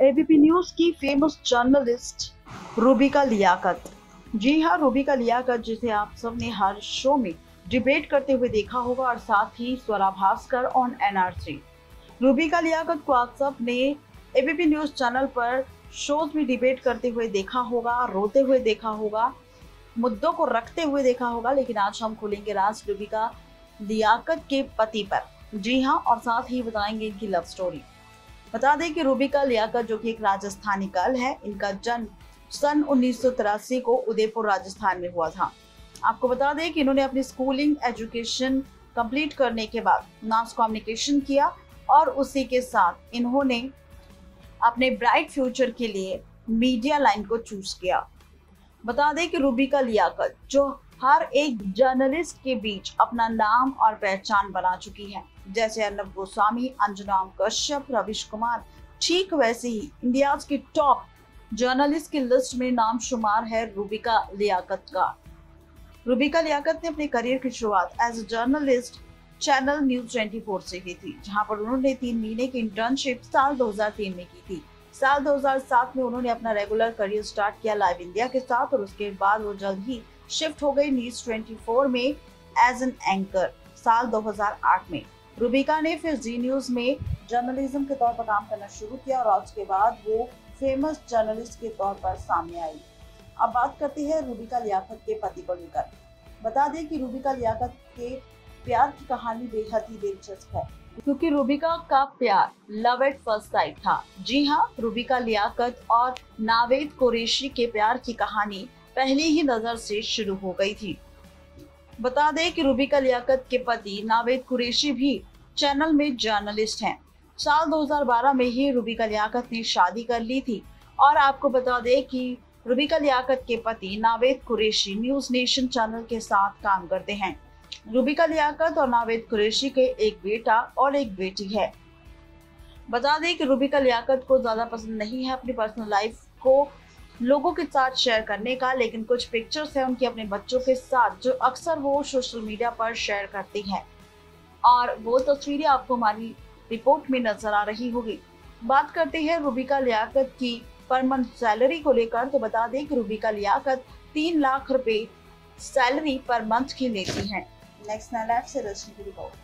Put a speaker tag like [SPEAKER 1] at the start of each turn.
[SPEAKER 1] ABP news की famous journalist Rubika Liaquat. जी हाँ रूबिका लियाकत, जिसे आप सबने हर शो में डिबेट करते हुए देखा होगा और साथ ही स्वरा भास्कर ऑन एनआरसी रूबिका लियाकत को आप सबने एबीपी न्यूज़ चैनल पर शोज़ में डिबेट करते हुए देखा होगा, रोते हुए देखा होगा, मुद्दों को रखते हुए देखा होगा, लेकिन आज हम खोलेंगे राज रूबिका लियाकत के पति पर। जी हाँ और साथ ही बताएँगे इनकी लव स्टोरी बता दें कि रूबिका लियाकत, जो कि एक राजस्थानी गर्ल है, इनका जन्म सन उन्नीस को उदयपुर, राजस्थान में हुआ था। आपको बता दें कि इन्होंने अपनी स्कूलिंग एजुकेशन कंप्लीट करने के बाद मास कम्युनिकेशन किया और उसी के साथ इन्होंने अपने ब्राइट फ्यूचर के लिए मीडिया लाइन को चूज़ किया। बता दें कि रूबिका लियाकत, जो हर एक जर्नलिस्ट के बीच अपना नाम और पहचान बना चुकी है। जैसे अर्नब गोस्वामी अंजुनाम कश्यप, रविश कुमार, ठीक वैसे ही इंडिया की टॉप जर्नलिस्ट की लिस्ट में नाम शुमार है रूबिका लियाकत का रूबिका लियाकत ने अपने करियर की शुरुआत as a journalist channel news 24 से की थी, जहाँ पर उन्होंने तीन महीने की इंटर्नशिप साल 2003 में की थी। साल 2007 में उन्होंने अपना रेगुलर करियर स्टार्ट किया लाइव इंडिया के साथ और उसके बाद वो जल्द ही शिफ्ट हो गई न्यूज़ 24 में एज एन एंकर साल 2008 में। रूबिका ने फिर जी न्यूज़ में जर्नलिज्म के तौर पर काम करना शुरू किया और उसके बाद वो फ़ेमस जर्नलिस्ट के तौर पर सामने आई। अब बात करते हैं रूबिका लियाकत के पति को लेकर। बता दें कि रूबिका लियाकत के प्यार की कहानी बेहद ही दिलचस्प है, क्योंकि रूबिका का प्यार लव एट फ़र्स्ट साइट था। जी हाँ रूबिका लियाकत और नावेद कुरेशी के प्यार की कहानी पहली ही नज़र से शुरू हो गई थी। बता दें कि रूबिका लियाकत के पति नावेद कुरेशी भी चैनल में जर्नलिस्ट हैं। साल 2012 में ही रूबिका लियाकत ने शादी कर ली थी। और आपको बता दें कि रूबिका लियाकत के पति Naved Qureshi news nation channel के साथ काम करते हैं। रूबिका लियाकत और नावेद कुरेशी के एक बेटा और एक बेटी है। बता दें कि रूबिका लियाकत को ज़्यादा पसंद नहीं है अपनी पर्सनल लाइफ को। लोगों के साथ शेयर करने का, लेकिन कुछ पिक्चर्स हैं उनकी अपने बच्चों के साथ, जो अक्सर वो सोशल मीडिया पर शेयर करती हैं। और वो तस्वीरें आपको हमारी रिपोर्ट में नज़र आ रही होगी। बात करते हैं रूबिका लियाकत की पर मंथ सैलरी को लेकर तो बता दें कि रूबिका लियाकत तीन लाख रुपए सैलरी पर मंथ की लेती हैं। नेक्स्ट नाइन लाइफ से रोशनी की रिपोर्ट